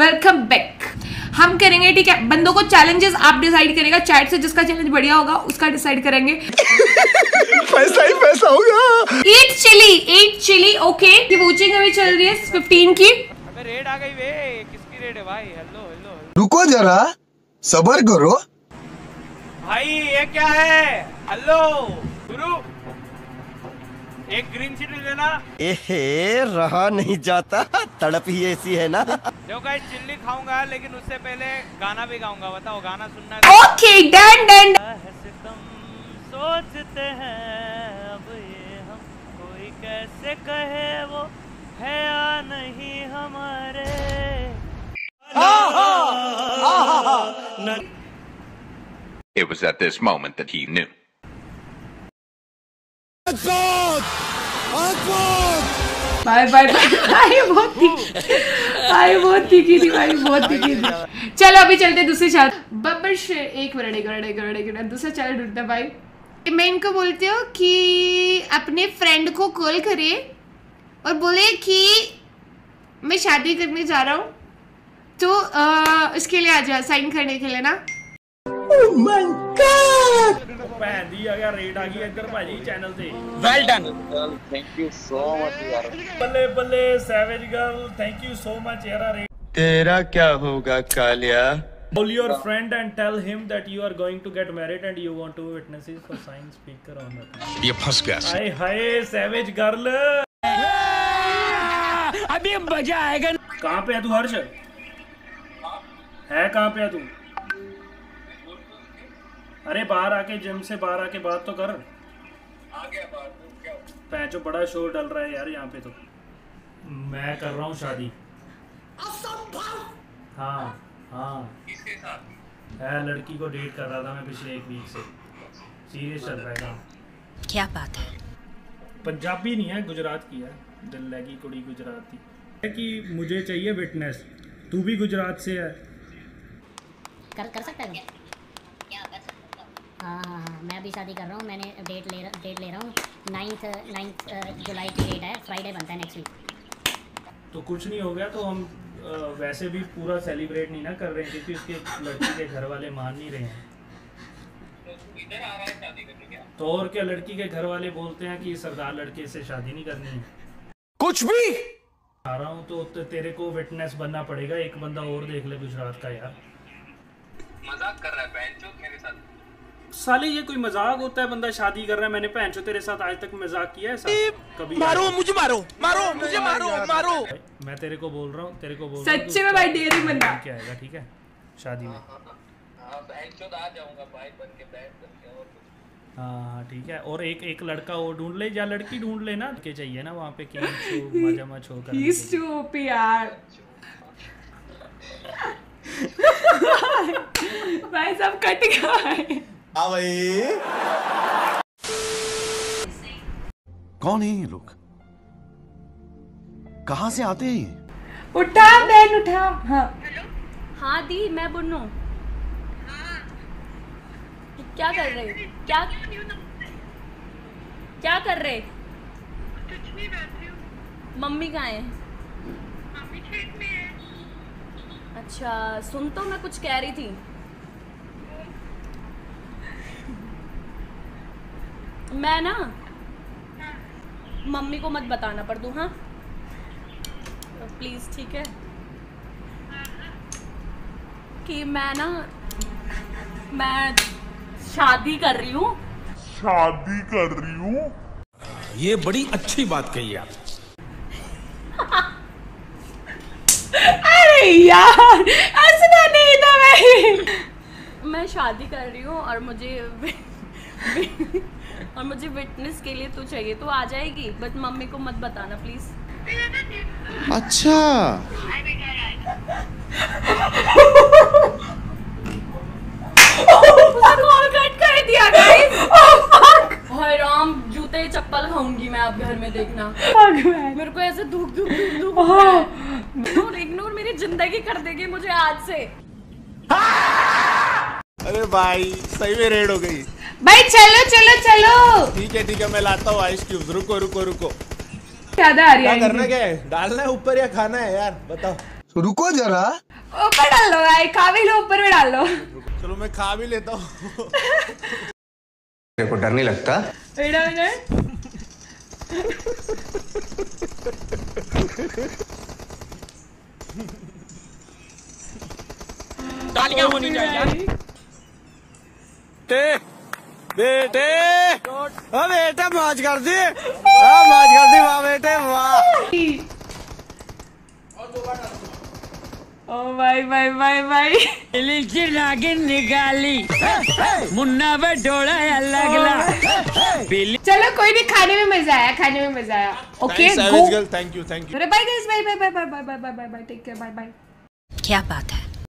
Welcome back. हम करेंगे ठीक है? बंदों को चैलेंजेस आप डिसाइड करेगा। चैट से जिसका चैलेंज बढ़िया होगा उसका डिसाइड करेंगे। पैसा ही पैसा होगा eat chilli eat chilli okay ये वोचिंग अभी चल रही है 15 की। अबे रेड आ गई वे। किसकी रेड है भाई? हेलो हेलो रुको जरा सबर करो। भाई ये क्या है? हेलो गुरु। एक ग्रीन चिली लेना। एहे रहा नहीं जाता। तड़प ही ऐसी है ना। देखो गाइस चिल्ली खाऊँगा लेकिन उससे पहले गाना भी गाऊँगा बताओ गाना सुनना है ओके डन डन। सोचते हैं अब ये हम कोई कैसे कहे वो है या नहीं हमारे? It was at this moment that he knew. Bye bye bye बहुत तीखी भाई बहुत तीखी थी भाई बहुत तीखी थी चलो अभी चलते हैं दूसरी चाल बब्बर शे एक मिनट एक मिनट एक मिनट एक मिनट दूसरा चाल ढूंढता भाई। मैं इनको बोलती हूँ कि अपने फ्रेंड को कॉल करे और बोले कि मैं शादी करने जा रहा हूँ तो अ, इसके लिए आ जा साइन करने के लिए ना। ਭੈਣ ਦੀ ਆ ਗਿਆ ਰੇਟ ਆ ਗਈ ਇੱਧਰ ਭਾਜੀ ਚੈਨਲ ਤੇ थैंक यू सो मच यार ਬੱਲੇ ਬੱਲੇ savage girl thank you so much ਯਾਰਾ ਰੇਟ तेरा क्या होगा Kaliya Call your friend and tell him that you are going to get married and you want two witnesses for sign speaker on that. ये फंस गया हाय हाय सैवेज गर्ल अभी मजा आएगा कहाँ पे है तू हर्ष है कहाँ पे है तू अरे बाहर आके जिम से बाहर आके बात तो कर। पैचो बड़ा शोर डल रहा है यार यहाँ पे तो। मैं कर रहा हूँ शादी। हाँ हाँ। है लड़की को डेट कर रहा था मैं पिछले एक वीक से। सीरियस चल रहा है काम। क्या बात है? पंजाबी नहीं है गुजरात की है। दिल लगी कुड़ी गुजरात। की है कि मुझे चाहिए विटनेस तू भी गुजरात से है। कर कर सकता है हाँ हाँ हाँ मैं अभी शादी कर रहा हूँ मैंने डेट ले डेट ले रहा हूँ। नाइन्थ नाइन्थ जुलाई की डेट है फ्राइडे बनता है नेक्स्ट वीक तो कुछ नहीं हो गया तो हम वैसे भी पूरा सेलिब्रेट नहीं ना कर रहे हैं क्योंकि उसके लड़की के घर वाले मान नहीं रहे हैं। तो और क्या लड़की के घर वाले बोलते हैं कि सरदार लड़के से शादी नहीं करनी है। कुछ भी? आ रहा हूँ तो ते- तेरे को विटनेस बनना पड़ेगा एक बंदा और देख ले गुजरात का यार। मज़ाक कर रहा है साले ये कोई मज़ाक होता है बंदा शादी कर रहा है मैंने भैंचो तेरे साथ आज तक मज़ाक किया है कभी मारो मुझे मारो मारो मुझे मारो मारो। मैं तेरे को बोल रहा हूँ तेरे को बोल सच्चे में भाई डेयरिंग बंदा। क्या आएगा ठीक है? शादी में। हाँ हाँ हाँ ठीक है। और एक एक लड़का और ढूंढ ले या लड़की ढूंढ लेना के चाहिए ना वहाँ पे कि मज़ा मच हो करने He's too OP यार। भाई सब कट गए। हाँ भाई कौन है ये लोग? कहाँ से आते हैं ये? उठा बहन उठा। हाँ। हाँ दी मैं बुन्नू। क्या कर रहे क्या क्या कर रहे? मम्मी कहाँ है। अच्छा सुन तो मैं कुछ कह रही थी। मैं ना मम्मी को मत बताना पर तू हाँ प्लीज़ ठीक है? कि मैं ना मैं शादी कर रही हूँ। शादी कर रही हूँ? ये बड़ी अच्छी बात कही आप। अरे यार नहीं था मैं। मैं शादी कर रही हूँ और मुझे और मुझे विटनेस के लिए तो चाहिए तो आ जाएगी बट मम्मी को मत बताना प्लीज़ अच्छा। कॉल कट कर दिया गाइस हाय जूते चप्पल खाऊँगी मैं अब घर में देखना। मेरे को ऐसे धूप धूप धूप धूप इग्नोर मेरी ज़िंदगी कर देगी मुझे आज से। अरे भाई सही में रेड हो गई। भाई चलो चलो चलो। ठीक है ठीक है मैं लाता हूँ आइस क्यूब्स रुको रुको रुको। ज़्यादा आ रही है करना क्या है डालना है ऊपर या खाना है यार? बताओ। रुको जरा। ऊपर डाल लो भाई खा भी लो ऊपर में डाल लो चलो मैं खा भी लेता हूँ। को डर नहीं लगता। वेट अ मिनट तालियाँ होनी चाहिए बेटे। ओ बेटे मौज कर दी हाँ मौज कर दी वाह बेटे वाह। ओ भाई भाई भाई भाई। नीचे नागिन निकाली। मुन्ना पे डोड़ा लगला चलो कोई नहीं खाने में मज़ा आया खाने में मज़ा आया। Okay girl. Thank you, thank bye guys bye bye bye bye bye bye bye bye take care bye bye क्या बात है?